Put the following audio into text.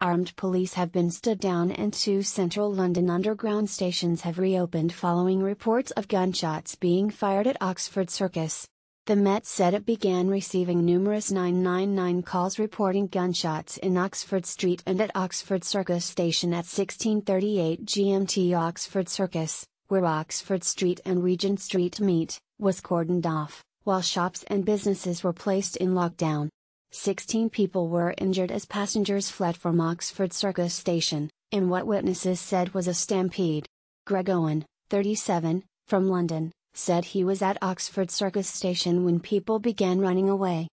Armed police have been stood down and two central London underground stations have reopened following reports of gunshots being fired at Oxford Circus. The Met said it began receiving numerous 999 calls reporting gunshots in Oxford Street and at Oxford Circus Station at 1638 GMT Oxford Circus, where Oxford Street and Regent Street meet, was cordoned off, while shops and businesses were placed in lockdown. 16 people were injured as passengers fled from Oxford Circus Station, in what witnesses said was a stampede. Greg Owen, 37, from London, said he was at Oxford Circus Station when people began running away.